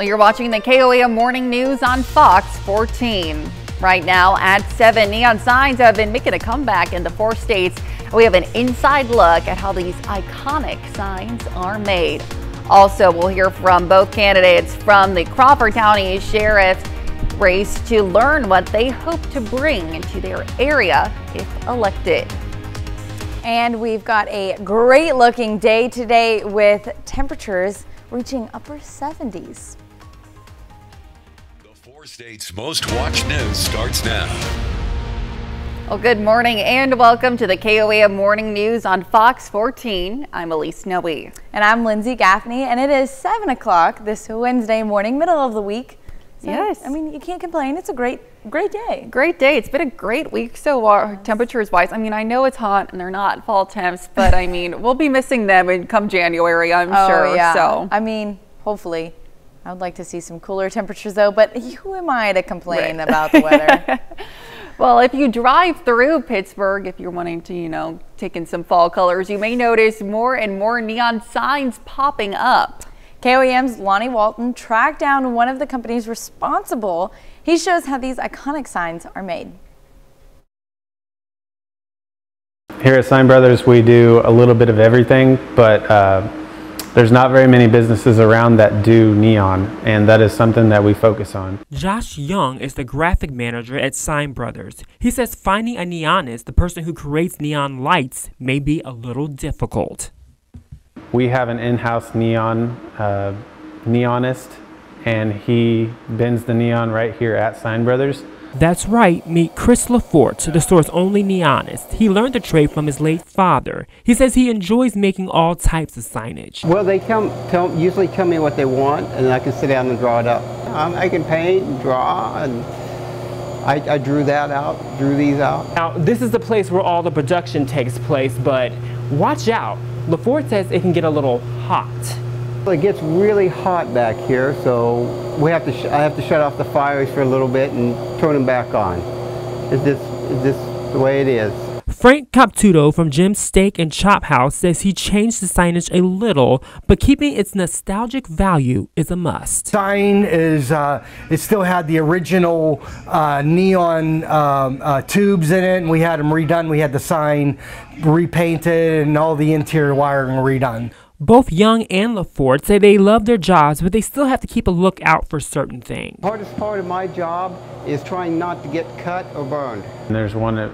Well, you're watching the KOAM Morning News on Fox 14. Right now at 7, neon signs have been making a comeback in the four states. We have an inside look at how these iconic signs are made. Also, we'll hear from both candidates from the Crawford County Sheriff's race to learn what they hope to bring into their area if elected. And we've got a great looking day today with temperatures reaching upper 70s. Four states most watched news starts now. Well, good morning and welcome to the KOAM Morning News on Fox 14. I'm Elise Snowy. And I'm Lindsay Gaffney, and it is 7 o'clock this Wednesday morning, middle of the week. So, yes. I mean, you can't complain. It's a great, great day. Great day. It's been a great week so far, temperatures wise. I mean, I know it's hot and they're not fall temps, but I mean, we'll be missing them in come January, I'm oh, sure. Yeah. So, I mean, hopefully. I would like to see some cooler temperatures though, but who am I to complain right. about the weather? well, if you drive through Pittsburg, if you're wanting to, you know, take in some fall colors, you may notice more and more neon signs popping up. KOAM's Lonnie Walton tracked down one of the companies responsible. He shows how these iconic signs are made. Here at Sign Brothers, we do a little bit of everything, but uh, there's not very many businesses around that do neon, and that is something that we focus on. Josh Young is the graphic manager at Sign Brothers. He says finding a neonist, the person who creates neon lights, may be a little difficult. We have an in-house neon uh, neonist, and he bends the neon right here at Sign Brothers. That's right, meet Chris LaForte, the store's only neonist. He learned the trade from his late father. He says he enjoys making all types of signage. Well, they come, tell, usually tell me what they want, and I can sit down and draw it up. Um, I can paint and draw, and I, I drew that out, drew these out. Now, this is the place where all the production takes place, but watch out. LaForte says it can get a little hot. It gets really hot back here, so we have to I have to shut off the fires for a little bit and turn them back on. It's just, it's just the way it is. Frank Captudo from Jim's Steak and Chop House says he changed the signage a little, but keeping its nostalgic value is a must. Sign is, uh, it still had the original uh, neon um, uh, tubes in it, and we had them redone. We had the sign repainted and all the interior wiring redone. Both Young and LaForte say they love their jobs, but they still have to keep a lookout for certain things. The hardest part of my job is trying not to get cut or burned. And there's one that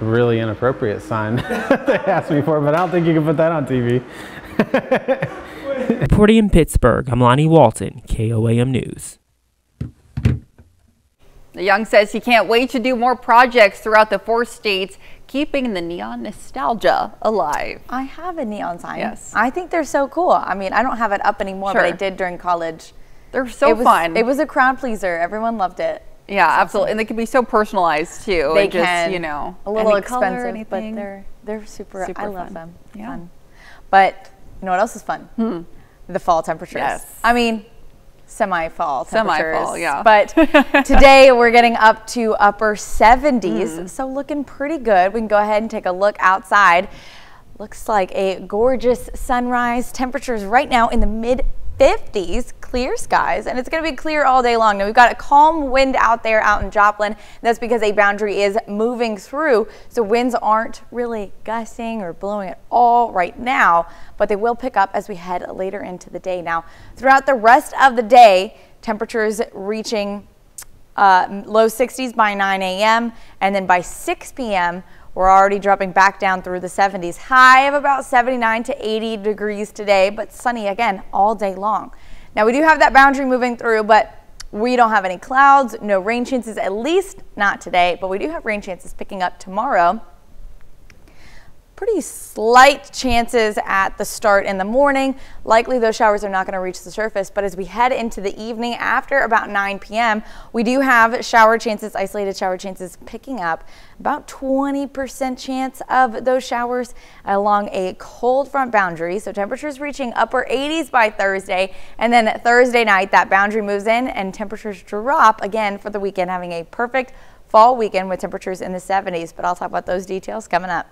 really inappropriate sign they asked me for, but I don't think you can put that on TV. Reporting in Pittsburg, I'm Lonnie Walton, KOAM News. The Young says he can't wait to do more projects throughout the four states keeping the neon nostalgia alive. I have a neon sign. Yes. I think they're so cool. I mean, I don't have it up anymore, sure. but I did during college. They're so it was, fun. It was a crowd pleaser. Everyone loved it. Yeah, absolutely. And they can be so personalized too. They just, can. you know, a little expensive, but they're they're super. super I love fun. them. Yeah. Fun. But you know what else is fun? Hmm. The fall temperatures. Yes. I mean, semi-fall temperatures. Semi-fall, yeah. But today we're getting up to upper 70s, mm. so looking pretty good. We can go ahead and take a look outside. Looks like a gorgeous sunrise. Temperatures right now in the mid 50s, clear skies, and it's going to be clear all day long. Now, we've got a calm wind out there out in Joplin. That's because a boundary is moving through, so winds aren't really gusting or blowing at all right now, but they will pick up as we head later into the day. Now, throughout the rest of the day, temperatures reaching uh, low 60s by 9 a.m., and then by 6 p.m., we're already dropping back down through the 70s. High of about 79 to 80 degrees today, but sunny again all day long. Now we do have that boundary moving through, but we don't have any clouds, no rain chances, at least not today, but we do have rain chances picking up tomorrow pretty slight chances at the start in the morning. Likely those showers are not going to reach the surface, but as we head into the evening after about 9 p.m., we do have shower chances, isolated shower chances picking up. About 20% chance of those showers along a cold front boundary. So temperatures reaching upper 80s by Thursday. And then Thursday night, that boundary moves in and temperatures drop again for the weekend, having a perfect fall weekend with temperatures in the 70s. But I'll talk about those details coming up.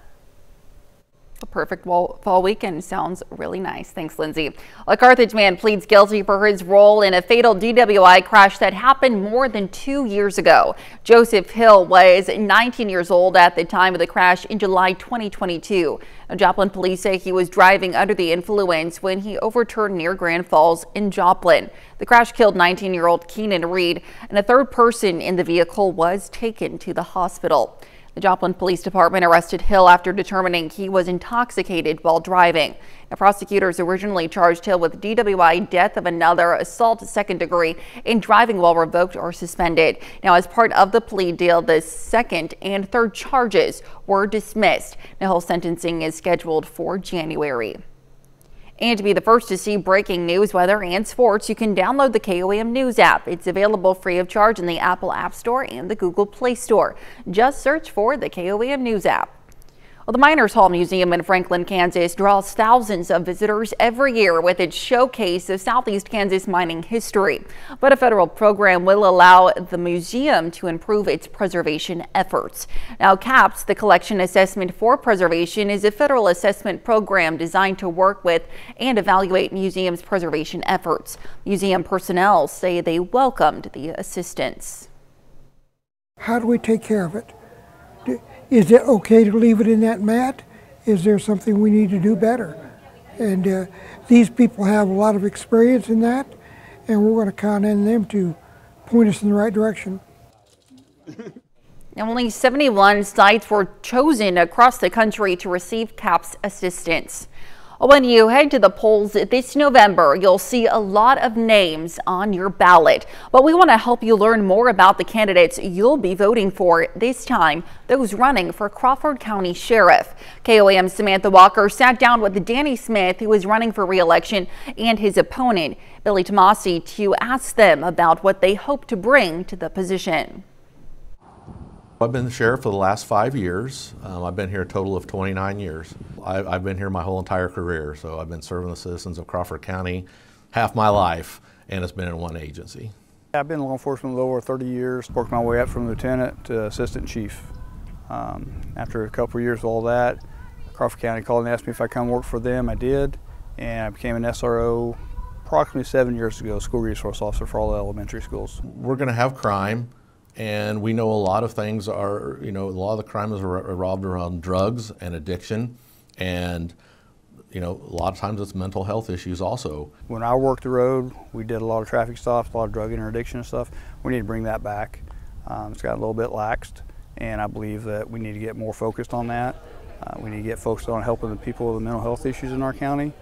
A perfect fall weekend sounds really nice. Thanks, Lindsay. A Carthage man pleads guilty for his role in a fatal DWI crash that happened more than two years ago. Joseph Hill was 19 years old at the time of the crash in July 2022. Joplin police say he was driving under the influence when he overturned near Grand Falls in Joplin. The crash killed 19-year-old Keenan Reed, and a third person in the vehicle was taken to the hospital. The Joplin Police Department arrested Hill after determining he was intoxicated while driving. Now, prosecutors originally charged Hill with DWI, death of another, assault second degree, and driving while revoked or suspended. Now, as part of the plea deal, the second and third charges were dismissed. Now, Hill's sentencing is scheduled for January. And to be the first to see breaking news, weather, and sports, you can download the KOAM News app. It's available free of charge in the Apple App Store and the Google Play Store. Just search for the KOAM News app. Well, the Miners Hall Museum in Franklin, Kansas draws thousands of visitors every year with its showcase of Southeast Kansas mining history. But a federal program will allow the museum to improve its preservation efforts. Now, CAPS, the Collection Assessment for Preservation, is a federal assessment program designed to work with and evaluate museums' preservation efforts. Museum personnel say they welcomed the assistance. How do we take care of it? Is it okay to leave it in that mat? Is there something we need to do better? And uh, these people have a lot of experience in that, and we're going to count on them to point us in the right direction. Only 71 sites were chosen across the country to receive CAPS assistance. When you head to the polls this November, you'll see a lot of names on your ballot. But we want to help you learn more about the candidates you'll be voting for this time, those running for Crawford County Sheriff. KOAM Samantha Walker sat down with Danny Smith, who is running for re-election, and his opponent, Billy Tomasi, to ask them about what they hope to bring to the position. I've been the sheriff for the last five years. Um, I've been here a total of 29 years. I, have been here my whole entire career, so I've been serving the citizens of Crawford County half my life, and it's been in one agency. I've been in law enforcement a little over 30 years, worked my way up from lieutenant to assistant chief. Um, after a couple of years of all that, Crawford County called and asked me if I'd come work for them. I did, and I became an SRO approximately seven years ago, school resource officer for all the elementary schools. We're going to have crime and we know a lot of things are, you know, a lot of the crime is revolved around drugs and addiction, and you know, a lot of times it's mental health issues also. When I worked the road, we did a lot of traffic stops, a lot of drug interdiction and stuff. We need to bring that back. Um, it's got a little bit laxed, and I believe that we need to get more focused on that. Uh, we need to get focused on helping the people with the mental health issues in our county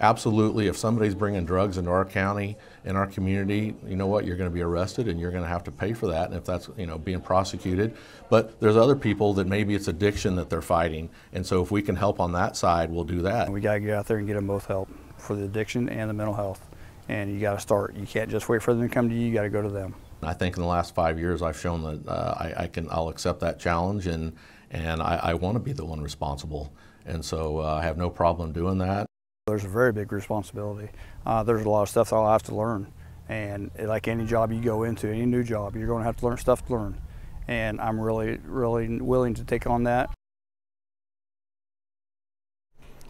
absolutely, if somebody's bringing drugs into our county, in our community, you know what, you're going to be arrested and you're going to have to pay for that, and if that's, you know, being prosecuted. But there's other people that maybe it's addiction that they're fighting, and so if we can help on that side, we'll do that. We got to get out there and get them both help for the addiction and the mental health, and you got to start. You can't just wait for them to come to you, you got to go to them. I think in the last five years, I've shown that uh, I, I, can, I'll accept that challenge, and, and I, I want to be the one responsible. And so uh, I have no problem doing that. There's a very big responsibility. Uh, there's a lot of stuff that I'll have to learn. And like any job you go into, any new job, you're going to have to learn stuff to learn. And I'm really, really willing to take on that.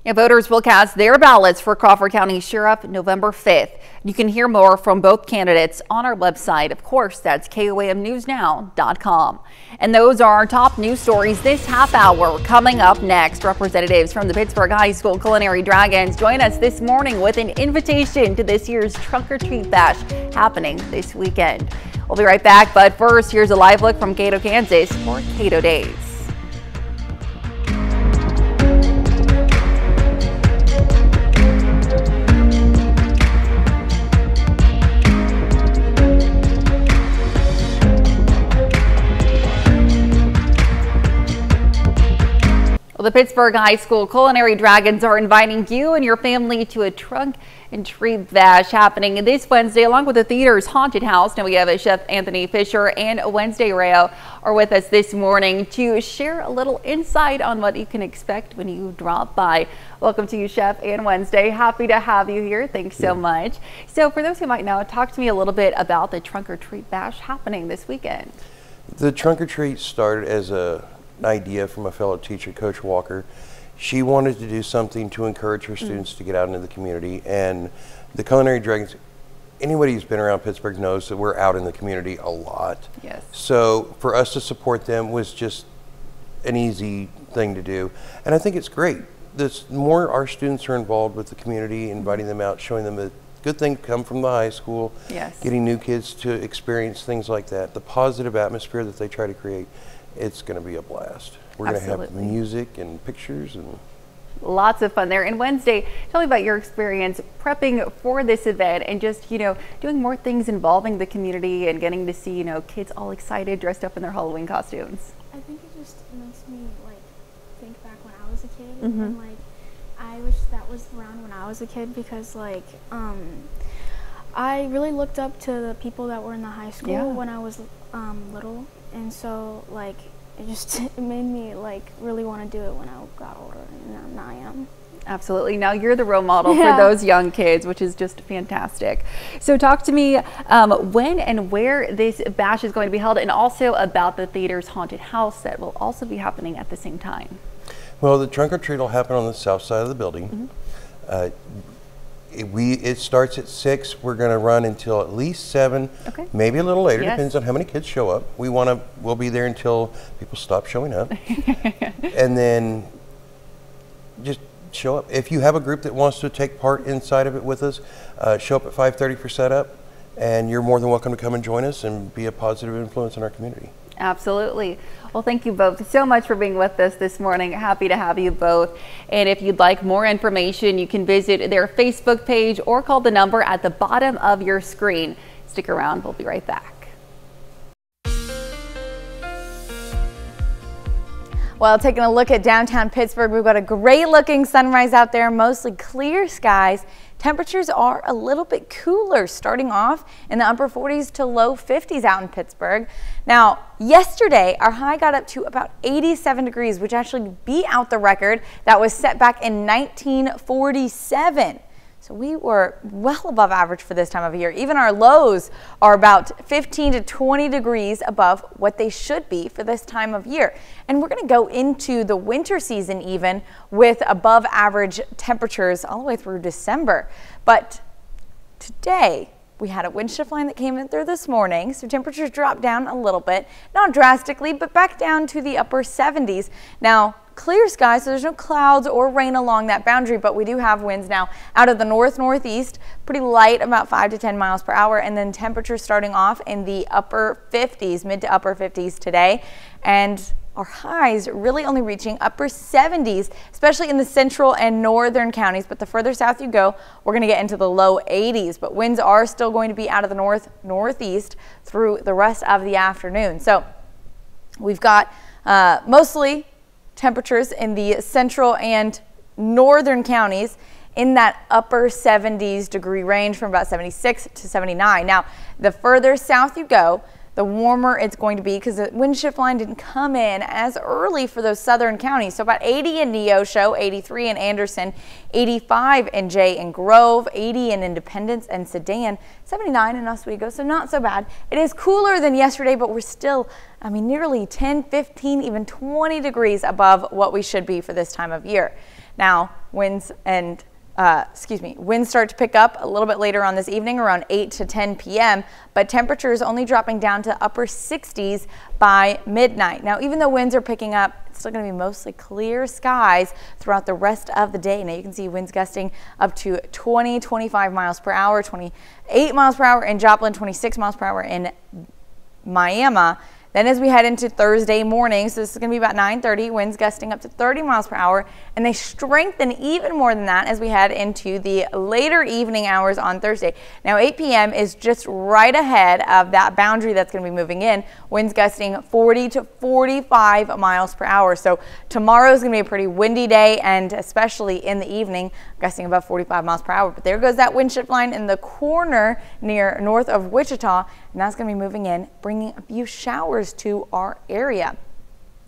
And voters will cast their ballots for Crawford County Sheriff November 5th. You can hear more from both candidates on our website. Of course, that's KOAMNewsNow.com. And those are our top news stories this half hour. Coming up next, representatives from the Pittsburg High School Culinary Dragons join us this morning with an invitation to this year's Trunk or Treat Bash happening this weekend. We'll be right back, but first, here's a live look from Cato, Kansas for Cato Days. Well, the Pittsburg High School Culinary Dragons are inviting you and your family to a trunk and treat bash happening this Wednesday along with the theater's haunted house. Now we have a Chef Anthony Fisher and Wednesday Rayo are with us this morning to share a little insight on what you can expect when you drop by. Welcome to you, Chef and Wednesday. Happy to have you here. Thanks so much. So for those who might know, talk to me a little bit about the trunk or treat bash happening this weekend. The trunk or treat started as a idea from a fellow teacher, Coach Walker, she wanted to do something to encourage her mm. students to get out into the community. And the Culinary Dragons, anybody who's been around Pittsburg knows that we're out in the community a lot. Yes. So for us to support them was just an easy thing to do. And I think it's great. The more our students are involved with the community, inviting them out, showing them that good things come from the high school, Yes. getting new kids to experience things like that, the positive atmosphere that they try to create, it's going to be a blast. We're going to have music and pictures and Lots of fun there. And Wednesday, tell me about your experience prepping for this event and just, you know, doing more things involving the community and getting to see, you know, kids all excited, dressed up in their Halloween costumes. I think it just makes me like think back when I was a kid Mhm. and like I wish that was around when I was a kid because like um I really looked up to the people that were in the high school Yeah. when I was um little and so like it just it made me like really want to do it when I got older and now I am. Absolutely. Now you're the role model Yeah. for those young kids, which is just fantastic. So talk to me um, when and where this bash is going to be held and also about the theater's haunted house that will also be happening at the same time. Well, the trunk or treat will happen on the south side of the building. Uh, it, we it starts at six. We're going to run until at least seven, Okay. maybe a little later. Yes. Depends on how many kids show up. We want to. We'll be there until people stop showing up, and then just show up. If you have a group that wants to take part inside of it with us, uh, show up at 5:30 for setup, and you're more than welcome to come and join us and be a positive influence in our community. Absolutely. Well, thank you both so much for being with us this morning. Happy to have you both. And if you'd like more information, you can visit their Facebook page or call the number at the bottom of your screen. Stick around, we'll be right back. Well, taking a look at downtown Pittsburg, we've got a great looking sunrise out there, mostly clear skies. Temperatures are a little bit cooler, starting off in the upper 40s to low 50s out in Pittsburg. Now, yesterday, our high got up to about 87 degrees, which actually beat out the record that was set back in 1947. So we were well above average for this time of year. Even our lows are about 15 to 20 degrees above what they should be for this time of year. And we're going to go into the winter season even with above average temperatures all the way through December. But today, we had a wind shift line that came in through this morning, so temperatures dropped down a little bit, not drastically, but back down to the upper 70s. Now, clear skies, so there's no clouds or rain along that boundary, but we do have winds now out of the north northeast, pretty light, about 5 to 10 miles per hour, and then temperatures starting off in the upper 50s, mid to upper 50s today. And our highs really only reaching upper 70s, especially in the central and northern counties. But the further south you go, we're going to get into the low 80s. But winds are still going to be out of the north northeast through the rest of the afternoon. So we've got uh, mostly temperatures in the central and northern counties in that upper 70s degree range from about 76 to 79. Now, the further south you go, the warmer it's going to be because the wind shift line didn't come in as early for those southern counties. So about 80 in Neosho, 83 in Anderson, 85 in Jay and Grove, 80 in Independence and Sedan, 79 in Oswego. So not so bad. It is cooler than yesterday, but we're still, I mean, nearly 10, 15, even 20 degrees above what we should be for this time of year. Now, winds and uh, excuse me, winds start to pick up a little bit later on this evening around 8 to 10 p.m., but temperatures only dropping down to upper 60s by midnight. Now, even though winds are picking up, it's still going to be mostly clear skies throughout the rest of the day. Now, you can see winds gusting up to 20, 25 miles per hour, 28 miles per hour in Joplin, 26 miles per hour in Miami. Then as we head into Thursday morning, so this is going to be about 9:30, winds gusting up to 30 miles per hour, and they strengthen even more than that as we head into the later evening hours on Thursday. Now 8 p.m. is just right ahead of that boundary that's going to be moving in. Winds gusting 40 to 45 miles per hour. So tomorrow is going to be a pretty windy day, and especially in the evening, gusting about 45 miles per hour. But there goes that wind shift line in the corner near north of Wichita, and that's going to be moving in, bringing a few showers to our area.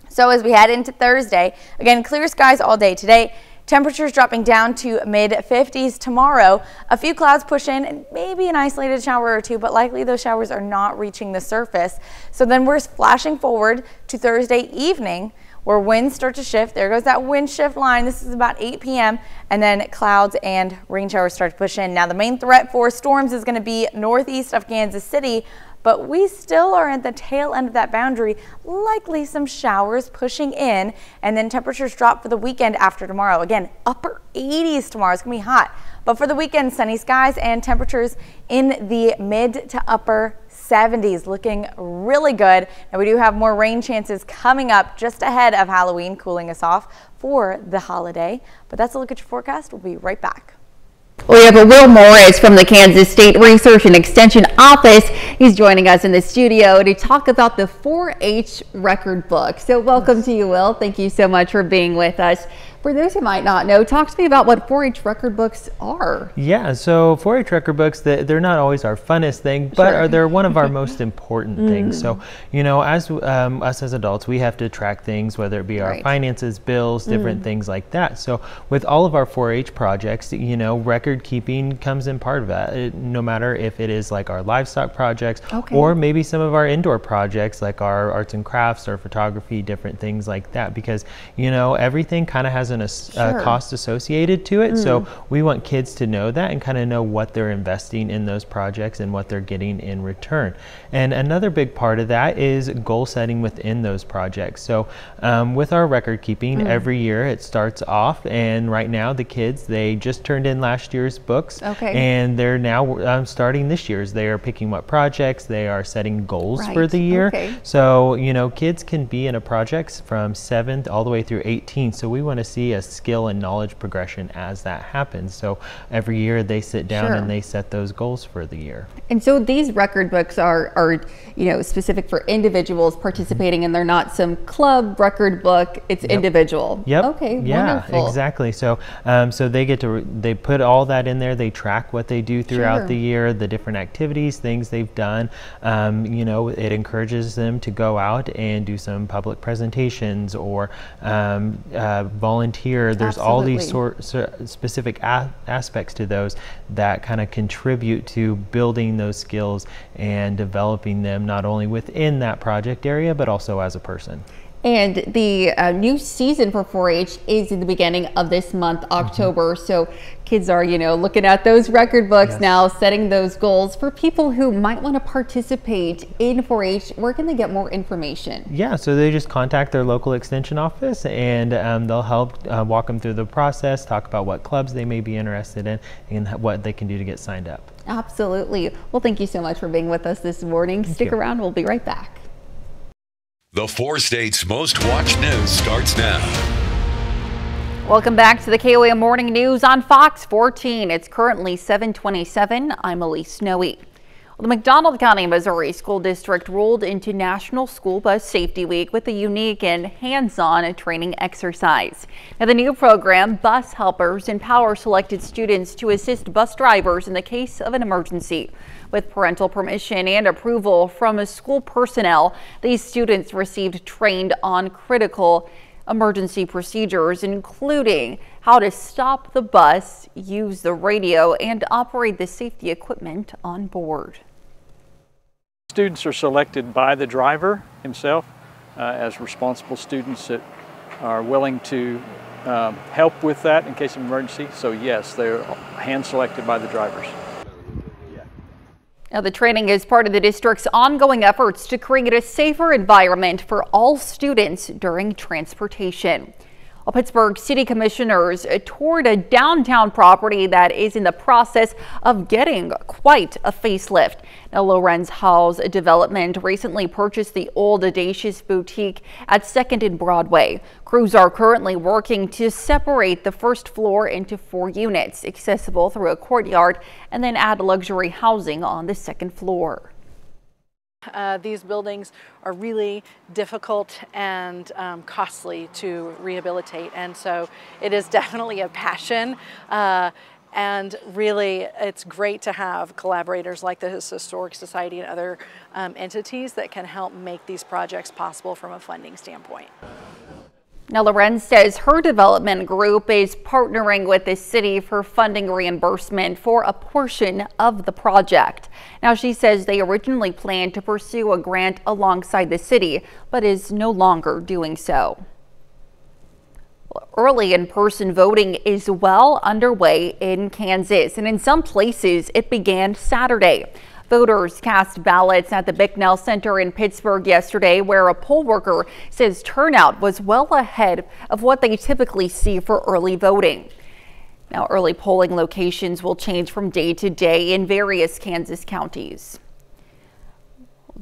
So as we head into Thursday, again, clear skies all day today. Temperatures dropping down to mid 50s tomorrow. A few clouds push in and maybe an isolated shower or two, but likely those showers are not reaching the surface. So then we're flashing forward to Thursday evening where winds start to shift. There goes that wind shift line. This is about 8 p.m. and then clouds and rain showers start to push in. Now the main threat for storms is going to be northeast of Kansas City, but we still are at the tail end of that boundary. Likely some showers pushing in and then temperatures drop for the weekend after tomorrow. Again, upper 80s tomorrow. It's going to be hot. But for the weekend, sunny skies and temperatures in the mid to upper 70s looking really good. And we do have more rain chances coming up just ahead of Halloween, cooling us off for the holiday. But that's a look at your forecast. We'll be right back. We have Will Morris from the Kansas State Research and Extension Office. He's joining us in the studio to talk about the 4-H record book. So welcome to you, Will. Thank you so much for being with us. For those who might not know, talk to me about what 4-H record books are. Yeah, so 4-H record books, they're not always our funnest thing, but sure. are they're one of our most important mm. things. So, you know, as um, us as adults, we have to track things, whether it be our right. finances, bills, different mm. things like that. So, with all of our 4-H projects, you know, record keeping comes in part of that. It, no matter if it is like our livestock projects okay. or maybe some of our indoor projects like our arts and crafts or photography, different things like that. Because you know, everything kind of has a sure. cost associated to it. Mm. So we want kids to know that and kind of know what they're investing in those projects and what they're getting in return. And another big part of that is goal setting within those projects. So um, with our record keeping, mm. every year it starts off, and right now the kids they just turned in last year's books, okay. and they're now um, starting this year's. They are picking what projects they are setting goals right. for the year. Okay. So you know, kids can be in a project from seventh all the way through 18. So we want to see a skill and knowledge progression as that happens. So every year they sit down sure. and they set those goals for the year. And so these record books are, are you know, specific for individuals participating and they're not some club record book, it's yep. individual. Yep. Okay, yeah, wonderful. exactly. So, um, so they get to, they put all that in there, they track what they do throughout sure. the year, the different activities, things they've done. Um, you know, it encourages them to go out and do some public presentations or um, uh, volunteer here, there's Absolutely. all these sort, sort specific a aspects to those that kind of contribute to building those skills and developing them not only within that project area, but also as a person. And the uh, new season for 4-H is in the beginning of this month, mm-hmm. October. Mm -hmm. So kids are, you know, looking at those record books yes. now, setting those goals. For people who might want to participate in 4-H, where can they get more information? Yeah, so they just contact their local extension office, and um, they'll help uh, walk them through the process, talk about what clubs they may be interested in, and what they can do to get signed up. Absolutely. Well, thank you so much for being with us this morning. Thank Stick you. around. We'll be right back. The four states most watched news starts now. Welcome back to the KOAM Morning News on Fox 14. It's currently 727. I'm Elise Snowy. The McDonald County, Missouri School District rolled into National School Bus Safety Week with a unique and hands-on training exercise. Now, the new program, Bus Helpers, empower selected students to assist bus drivers in the case of an emergency. With parental permission and approval from school personnel, these students received trained on critical emergency procedures, including how to stop the bus, use the radio, and operate the safety equipment on board. Students are selected by the driver himself uh, as responsible students that are willing to um, help with that in case of emergency. So yes, they're hand selected by the drivers. Now, the training is part of the district's ongoing efforts to create a safer environment for all students during transportation. Well, Pittsburg City Commissioners toured a downtown property that is in the process of getting quite a facelift. Now, Lorenz Hall's development recently purchased the old Audacious Boutique at 2nd and Broadway. Crews are currently working to separate the first floor into four units, accessible through a courtyard, and then add luxury housing on the second floor. Uh, these buildings are really difficult and um, costly to rehabilitate and so it is definitely a passion uh, and really it's great to have collaborators like the Historic Society and other um, entities that can help make these projects possible from a funding standpoint. Now, Lorenz says her development group is partnering with the city for funding reimbursement for a portion of the project. Now, she says they originally planned to pursue a grant alongside the city, but is no longer doing so. Early in-person voting is well underway in Kansas, and in some places it began Saturday. Voters cast ballots at the Bicknell Center in Pittsburg yesterday, where a poll worker says turnout was well ahead of what they typically see for early voting. Now, early polling locations will change from day to day in various Kansas counties.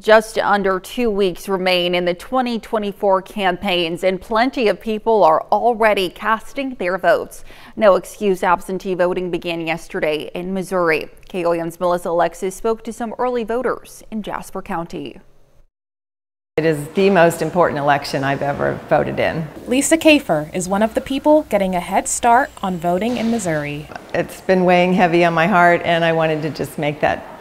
Just under two weeks remain in the 2024 campaigns, and plenty of people are already casting their votes. No excuse absentee voting began yesterday in Missouri. KOAM's Melissa Alexis spoke to some early voters in Jasper County. It is the most important election I've ever voted in. Lisa Kafer is one of the people getting a head start on voting in Missouri. It's been weighing heavy on my heart, and I wanted to just make that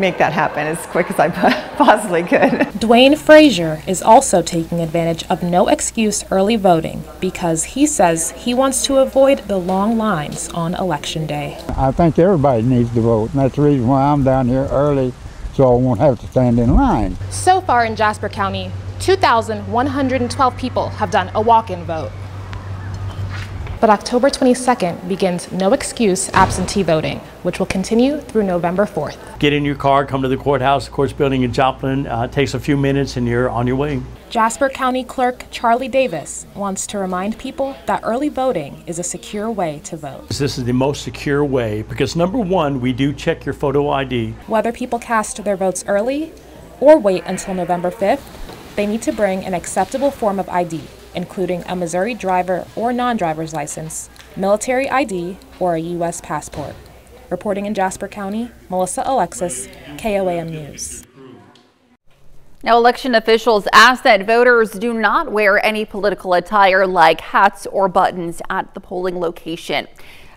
make that happen as quick as I possibly could. Dwayne Frazier is also taking advantage of no excuse early voting because he says he wants to avoid the long lines on election day. I think everybody needs to vote, and that's the reason why I'm down here early so I won't have to stand in line. So far in Jasper County, 2,112 people have done a walk-in vote. But October 22nd begins no excuse absentee voting, which will continue through November 4th. Get in your car, come to the courthouse, the courts building in Joplin. Uh, takes a few minutes and you're on your way. Jasper County Clerk Charlie Davis wants to remind people that early voting is a secure way to vote. This is the most secure way because number one, we do check your photo ID. Whether people cast their votes early or wait until November 5th, they need to bring an acceptable form of ID including a Missouri driver or non driver's license, military ID, or a U.S. passport. Reporting in Jasper County, Melissa Alexis, KOAM News. Now, election officials ask that voters do not wear any political attire like hats or buttons at the polling location.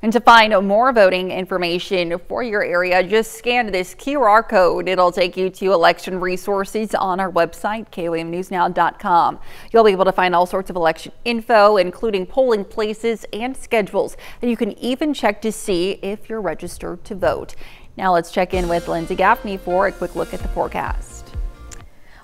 And to find more voting information for your area, just scan this QR code. It'll take you to election resources on our website, KOAMNewsNow.com. You'll be able to find all sorts of election info, including polling places and schedules. And you can even check to see if you're registered to vote. Now let's check in with Lindsay Gaffney for a quick look at the forecast.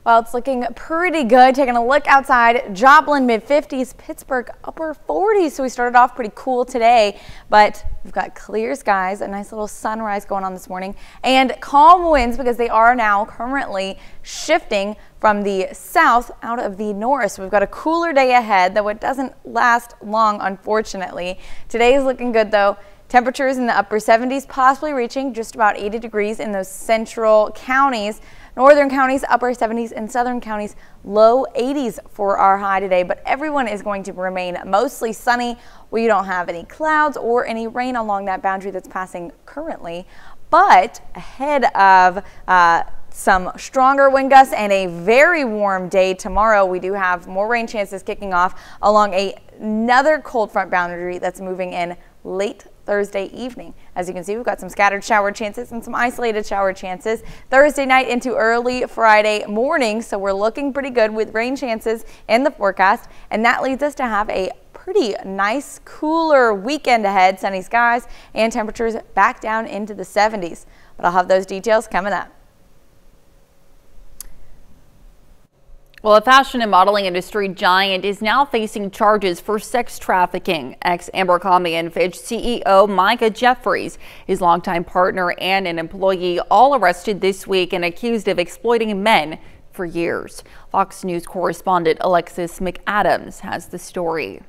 Well, it's looking pretty good. Taking a look outside, Joplin mid 50s, Pittsburg upper 40s. So we started off pretty cool today, but we've got clear skies, a nice little sunrise going on this morning, and calm winds because they are now currently shifting from the south out of the north. So we've got a cooler day ahead, though it doesn't last long, unfortunately. Today is looking good though. Temperatures in the upper 70s, possibly reaching just about 80 degrees in those central counties. Northern counties, upper 70s, and southern counties, low 80s for our high today. But everyone is going to remain mostly sunny. We don't have any clouds or any rain along that boundary that's passing currently. But ahead of uh, some stronger wind gusts and a very warm day tomorrow. We do have more rain chances kicking off along a, another cold front boundary that's moving in late Thursday evening. As you can see, we've got some scattered shower chances and some isolated shower chances Thursday night into early Friday morning. So we're looking pretty good with rain chances in the forecast. And that leads us to have a pretty nice cooler weekend ahead. Sunny skies and temperatures back down into the 70s. But I'll have those details coming up. Well, a fashion and modeling industry giant is now facing charges for sex trafficking. Ex-Abercrombie Fitch CEO Micah Jeffries, his longtime partner and an employee, all arrested this week and accused of exploiting men for years. Fox News correspondent Alexis McAdams has the story.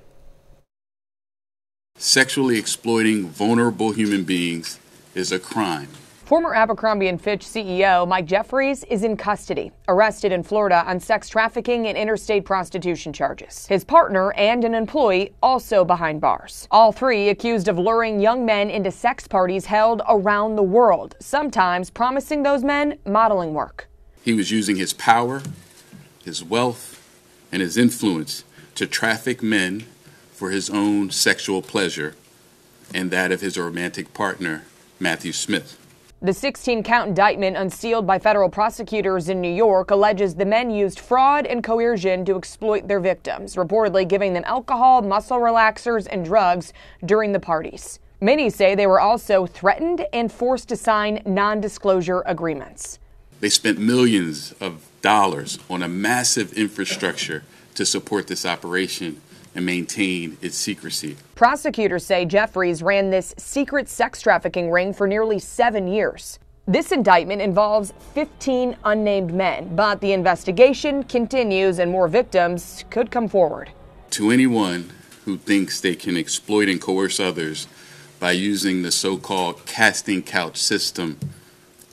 Sexually exploiting vulnerable human beings is a crime Former Abercrombie & Fitch CEO Mike Jeffries is in custody, arrested in Florida on sex trafficking and interstate prostitution charges. His partner and an employee also behind bars. All three accused of luring young men into sex parties held around the world, sometimes promising those men modeling work. He was using his power, his wealth, and his influence to traffic men for his own sexual pleasure and that of his romantic partner, Matthew Smith. The 16 count indictment unsealed by federal prosecutors in New York alleges the men used fraud and coercion to exploit their victims, reportedly giving them alcohol, muscle relaxers, and drugs during the parties. Many say they were also threatened and forced to sign non disclosure agreements. They spent millions of dollars on a massive infrastructure to support this operation and maintain its secrecy. Prosecutors say Jeffries ran this secret sex trafficking ring for nearly seven years. This indictment involves 15 unnamed men, but the investigation continues and more victims could come forward. To anyone who thinks they can exploit and coerce others by using the so called casting couch system,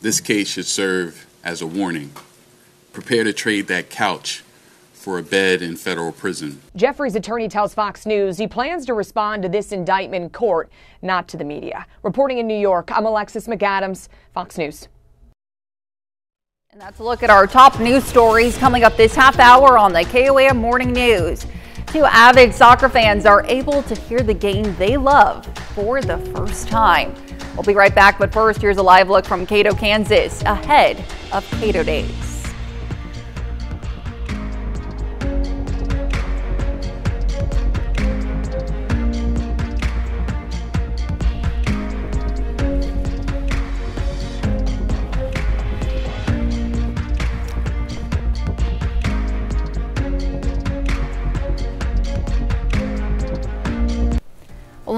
this case should serve as a warning. Prepare to trade that couch for a bed in federal prison. Jeffries' attorney tells Fox News he plans to respond to this indictment in court, not to the media. Reporting in New York, I'm Alexis McAdams, Fox News. And that's a look at our top news stories coming up this half hour on the KOAM Morning News. Two avid soccer fans are able to hear the game they love for the first time. We'll be right back, but first, here's a live look from Cato, Kansas, ahead of Cato Days.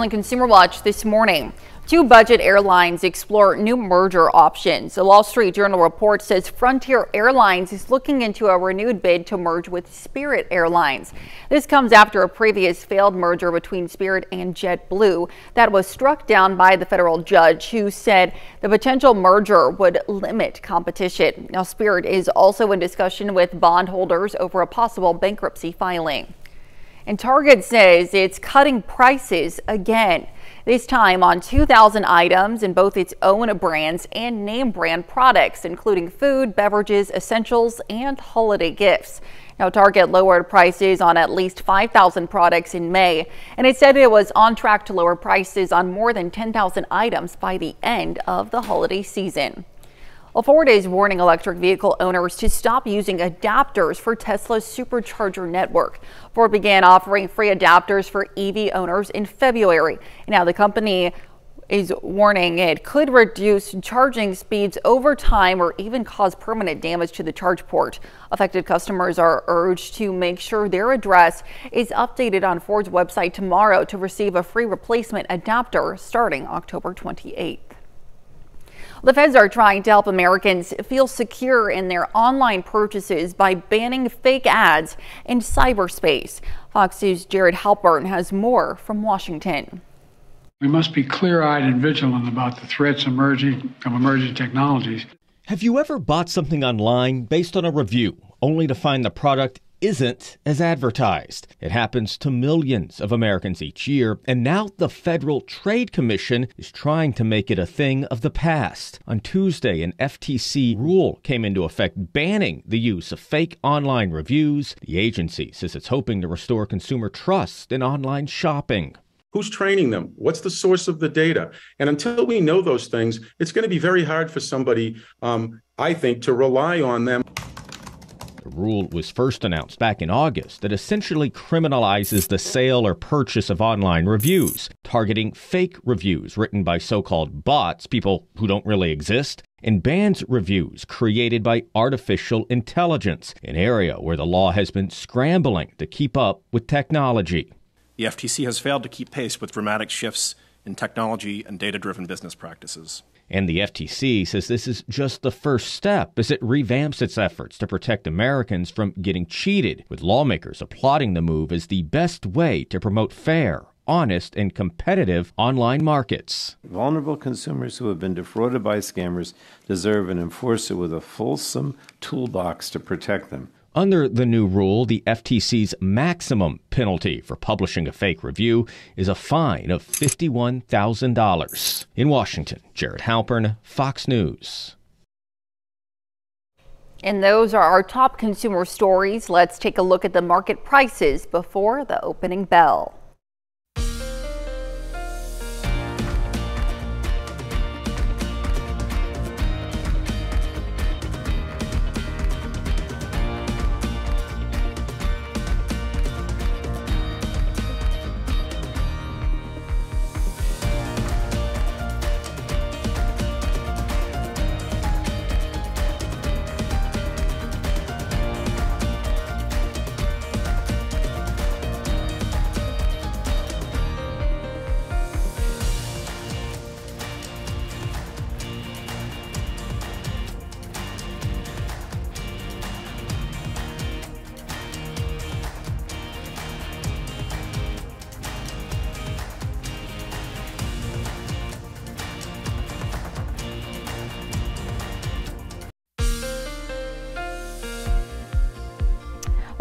On Consumer Watch this morning. Two budget airlines explore new merger options. The Wall Street Journal report says Frontier Airlines is looking into a renewed bid to merge with Spirit Airlines. This comes after a previous failed merger between Spirit and JetBlue that was struck down by the federal judge who said the potential merger would limit competition. Now, Spirit is also in discussion with bondholders over a possible bankruptcy filing. And Target says it's cutting prices again, this time on 2,000 items in both its own brands and name brand products, including food, beverages, essentials, and holiday gifts. Now, Target lowered prices on at least 5,000 products in May, and it said it was on track to lower prices on more than 10,000 items by the end of the holiday season. Well, Ford is warning electric vehicle owners to stop using adapters for Tesla's supercharger network. Ford began offering free adapters for EV owners in February. Now the company is warning it could reduce charging speeds over time or even cause permanent damage to the charge port. Affected customers are urged to make sure their address is updated on Ford's website tomorrow to receive a free replacement adapter starting October 28th. The feds are trying to help Americans feel secure in their online purchases by banning fake ads in cyberspace. Fox News' Jared Halpern has more from Washington. We must be clear-eyed and vigilant about the threats emerging from emerging technologies. Have you ever bought something online based on a review, only to find the product isn't as advertised. It happens to millions of Americans each year, and now the Federal Trade Commission is trying to make it a thing of the past. On Tuesday, an FTC rule came into effect banning the use of fake online reviews. The agency says it's hoping to restore consumer trust in online shopping. Who's training them? What's the source of the data? And until we know those things, it's going to be very hard for somebody, um, I think, to rely on them. The rule was first announced back in August that essentially criminalizes the sale or purchase of online reviews, targeting fake reviews written by so called bots, people who don't really exist, and bans reviews created by artificial intelligence, an area where the law has been scrambling to keep up with technology. The FTC has failed to keep pace with dramatic shifts in technology and data driven business practices. And the FTC says this is just the first step as it revamps its efforts to protect Americans from getting cheated, with lawmakers applauding the move as the best way to promote fair, honest, and competitive online markets. Vulnerable consumers who have been defrauded by scammers deserve an enforcer with a fulsome toolbox to protect them. Under the new rule, the FTC's maximum penalty for publishing a fake review is a fine of $51,000. In Washington, Jared Halpern, Fox News. And those are our top consumer stories. Let's take a look at the market prices before the opening bell.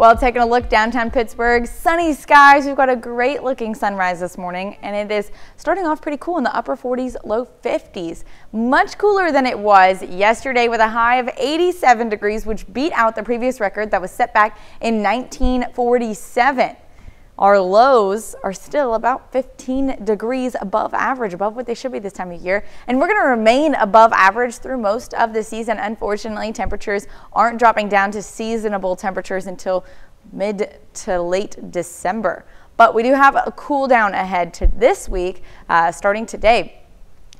Well, taking a look downtown Pittsburg, sunny skies. We've got a great looking sunrise this morning, and it is starting off pretty cool in the upper 40s, low 50s. Much cooler than it was yesterday with a high of 87 degrees, which beat out the previous record that was set back in 1947. Our lows are still about 15 degrees above average, above what they should be this time of year. And we're going to remain above average through most of the season. Unfortunately, temperatures aren't dropping down to seasonable temperatures until mid to late December. But we do have a cool down ahead to this week, uh, starting today.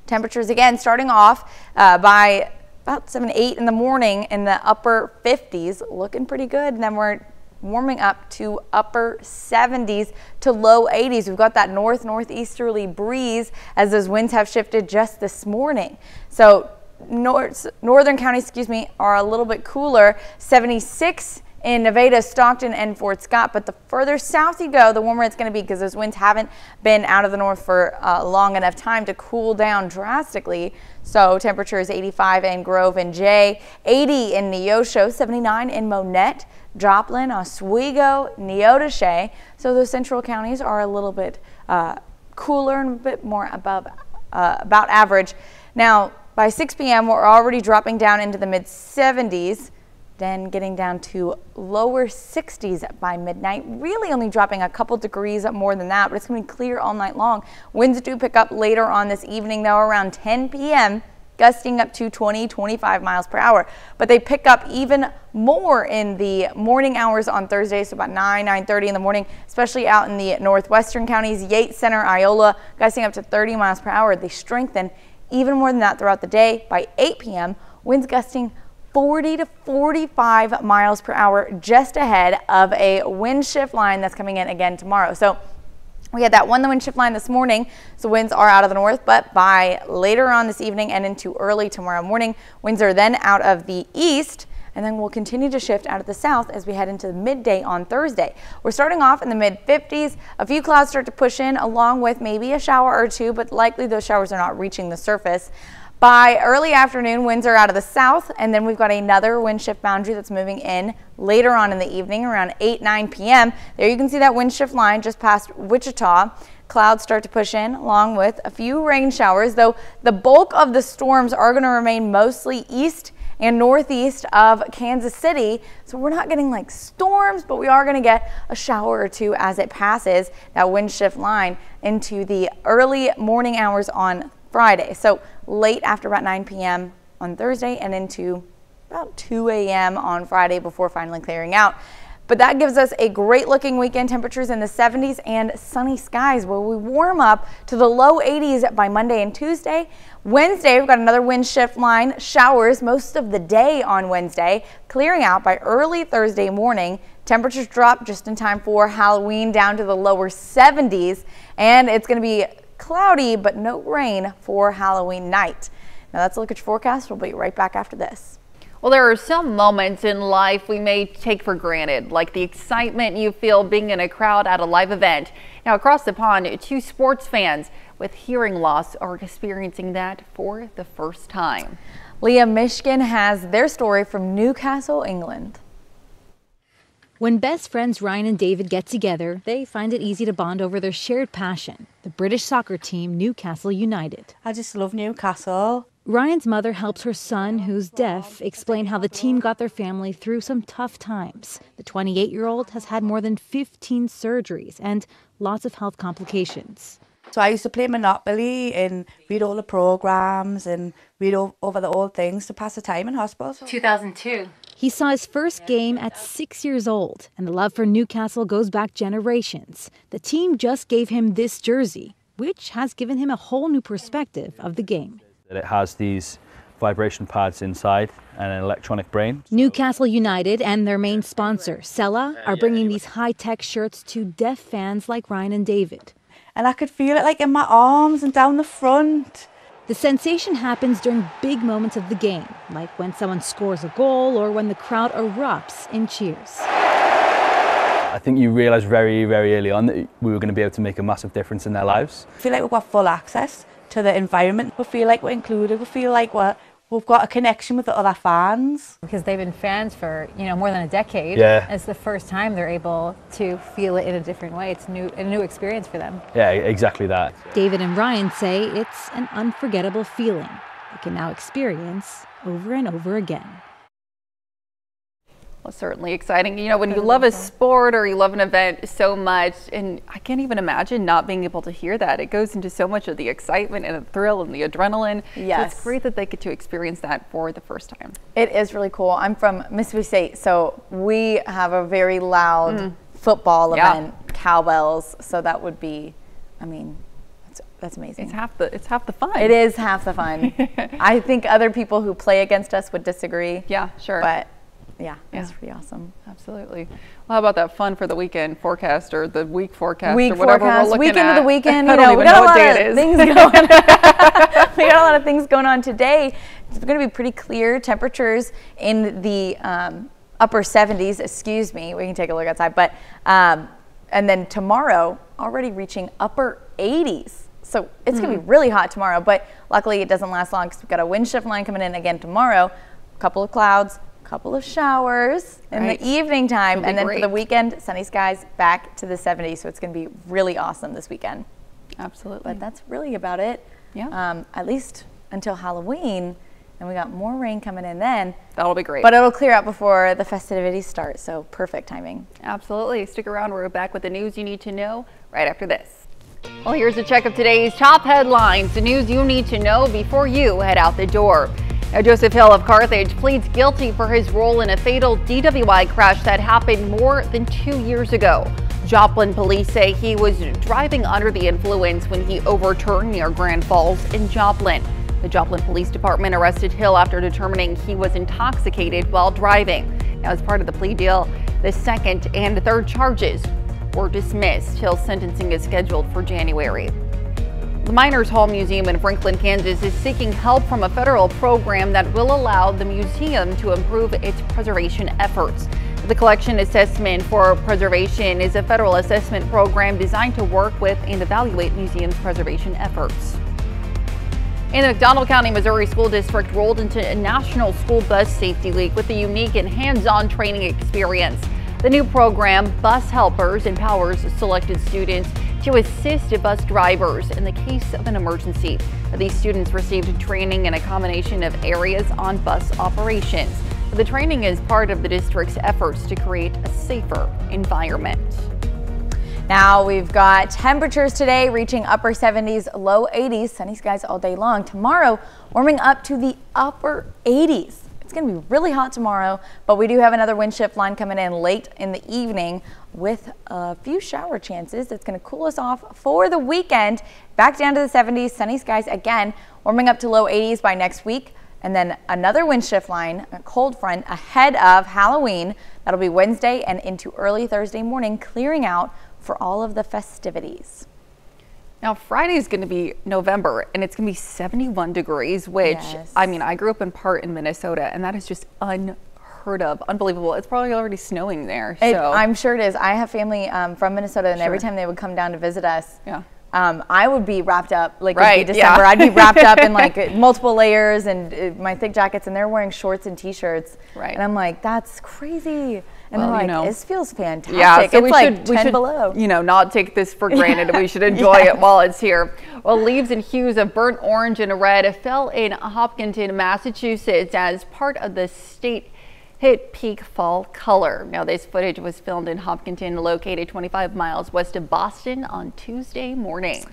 Temperatures again starting off uh, by about 7, 8 in the morning in the upper 50s, looking pretty good. And then we're warming up to upper 70s to low 80s. We've got that north northeasterly breeze as those winds have shifted just this morning. So north, northern counties, excuse me, are a little bit cooler. 76 in Nevada, Stockton, and Fort Scott. But the further south you go, the warmer it's going to be because those winds haven't been out of the north for uh, long enough time to cool down drastically. So temperatures 85 in Grove and Jay, 80 in Neosho, 79 in Monett, Joplin, Oswego, Neodesha. So those central counties are a little bit uh, cooler and a bit more above uh, about average. Now by 6 p.m. we're already dropping down into the mid 70s then getting down to lower 60s by midnight, really only dropping a couple degrees more than that, but it's going to be clear all night long. Winds do pick up later on this evening, though, around 10 p.m., gusting up to 20, 25 miles per hour. But they pick up even more in the morning hours on Thursday, so about 9, 9.30 in the morning, especially out in the northwestern counties, Yates Center, Iola, gusting up to 30 miles per hour. They strengthen even more than that throughout the day. By 8 p.m., winds gusting 40 to 45 miles per hour just ahead of a wind shift line that's coming in again tomorrow. So we had that one the wind shift line this morning, so winds are out of the north, but by later on this evening and into early tomorrow morning, winds are then out of the east and then we'll continue to shift out of the south as we head into the midday on Thursday. We're starting off in the mid 50s. A few clouds start to push in along with maybe a shower or two, but likely those showers are not reaching the surface. By early afternoon, winds are out of the south, and then we've got another wind shift boundary that's moving in later on in the evening around 8, 9 p.m. There you can see that wind shift line just past Wichita. Clouds start to push in along with a few rain showers, though the bulk of the storms are going to remain mostly east and northeast of Kansas City. So we're not getting like storms, but we are going to get a shower or two as it passes that wind shift line into the early morning hours on Friday. So late after about 9 p.m. on Thursday and into about 2 a.m. on Friday before finally clearing out. But that gives us a great looking weekend temperatures in the 70s and sunny skies where we warm up to the low 80s by Monday and Tuesday. Wednesday, we've got another wind shift line, showers most of the day on Wednesday, clearing out by early Thursday morning. Temperatures drop just in time for Halloween down to the lower 70s, and it's going to be cloudy but no rain for Halloween night. Now that's a look at your forecast. We'll be right back after this. Well, there are some moments in life we may take for granted, like the excitement you feel being in a crowd at a live event. Now, across the pond, two sports fans with hearing loss are experiencing that for the first time. Leah Mishkin has their story from Newcastle, England. When best friends Ryan and David get together, they find it easy to bond over their shared passion the British soccer team Newcastle United. I just love Newcastle. Ryan's mother helps her son, who's deaf, explain how the team got their family through some tough times. The 28 year old has had more than 15 surgeries and lots of health complications. So I used to play Monopoly and read all the programs and read over the old things to pass the time in hospital. 2002. He saw his first game at six years old, and the love for Newcastle goes back generations. The team just gave him this jersey, which has given him a whole new perspective of the game. It has these vibration pads inside and an electronic brain. Newcastle United and their main sponsor, Sela, are bringing these high tech shirts to deaf fans like Ryan and David. And I could feel it like in my arms and down the front. The sensation happens during big moments of the game, like when someone scores a goal or when the crowd erupts in cheers. I think you realise very, very early on that we were going to be able to make a massive difference in their lives. I feel like we've got full access to the environment. We feel like we're included. We feel like we're, we've got a connection with the other fans. Because they've been fans for, you know, more than a decade. Yeah. It's the first time they're able to feel it in a different way. It's new, a new experience for them. Yeah, exactly that. David and Ryan say it's an unforgettable feeling they can now experience over and over again. Well, certainly exciting. You know, when you love a sport or you love an event so much, and I can't even imagine not being able to hear that. It goes into so much of the excitement and the thrill and the adrenaline. Yes. So it's great that they get to experience that for the first time. It is really cool. I'm from Mississippi State, so we have a very loud mm. football yeah. event, cowbells. So that would be, I mean, that's, that's amazing. It's half the it's half the fun. It is half the fun. I think other people who play against us would disagree. Yeah, sure. But yeah, yeah. pretty awesome. Absolutely. Well, how about that fun for the weekend forecast or the week forecast week or whatever forecast, we're looking weekend at? of the weekend. You know, we got know a what lot of things going. we got a lot of things going on today. It's going to be pretty clear. Temperatures in the um, upper 70s. Excuse me. We can take a look outside, but um, and then tomorrow already reaching upper 80s. So it's going to be really hot tomorrow, but luckily it doesn't last long because we've got a wind shift line coming in again tomorrow. A couple of clouds, couple of showers in Right. the evening time, and then for the weekend, sunny skies back to the 70s. So it's going to be really awesome this weekend. Absolutely. But that's really about it. Yeah. Um, at least until Halloween, and we got more rain coming in then. That'll be great. But it'll clear out before the festivities start. So perfect timing. Absolutely. Stick around. We're back with the news you need to know right after this. Well, here's a check of today's top headlines, the news you need to know before you head out the door. Now, Joseph Hill of Carthage pleads guilty for his role in a fatal DWI crash that happened more than two years ago. Joplin police say he was driving under the influence when he overturned near Grand Falls in Joplin. The Joplin Police Department arrested Hill after determining he was intoxicated while driving. Now, as part of the plea deal, the second and third charges were dismissed. Hill's sentencing is scheduled for January. The Miners Hall Museum in Franklin, Kansas is seeking help from a federal program that will allow the museum to improve its preservation efforts. The Collection Assessment for Preservation is a federal assessment program designed to work with and evaluate museums' preservation efforts. And the McDonald County, Missouri School District rolled into a national school bus safety League with a unique and hands-on training experience. The new program, Bus Helpers, empowers selected students to assist bus drivers in the case of an emergency. These students received training in a combination of areas on bus operations. The training is part of the district's efforts to create a safer environment. Now we've got temperatures today reaching upper 70s, low 80s, sunny skies all day long. Tomorrow, warming up to the upper 80s. It's going to be really hot tomorrow, but we do have another wind shift line coming in late in the evening with a few shower chances. That's going to cool us off for the weekend. Back down to the 70s, sunny skies again, warming up to low 80s by next week. And then another wind shift line, a cold front ahead of Halloween. That'll be Wednesday and into early Thursday morning, clearing out for all of the festivities. Now, Friday is going to be November and it's going to be 71 degrees, which Yes. I mean, I grew up in part in Minnesota and that is just unheard of, unbelievable. It's probably already snowing there. It- so I'm sure it is. I have family um, from Minnesota, and every time they would come down to visit us, Yeah. um, I would be wrapped up like Right, December. yeah. I'd be wrapped up in like multiple layers and uh, my thick jackets, and they're wearing shorts and t-shirts. Right. And I'm like, that's crazy. And Well, they're you know. this feels fantastic. Yeah, so it's we like should, 10 we should, below. you know, not take this for granted. We should enjoy Yes. it while it's here. Well, leaves and hues of burnt orange and red fell in Hopkinton, Massachusetts as part of the state hit peak fall color. Now, this footage was filmed in Hopkinton, located 25 miles west of Boston on Tuesday morning.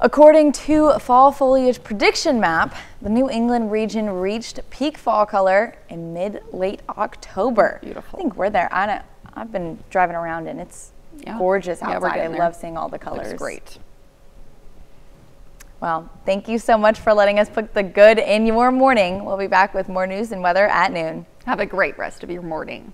According to Fall Foliage Prediction Map, the New England region reached peak fall color in mid-late October. Beautiful. I think we're there. I don't, I've been driving around and it's Yeah. gorgeous Yeah, we're. I there. love seeing all the Looks colors. great. Well, thank you so much for letting us put the good in your morning. We'll be back with more news and weather at noon. Have a great rest of your morning.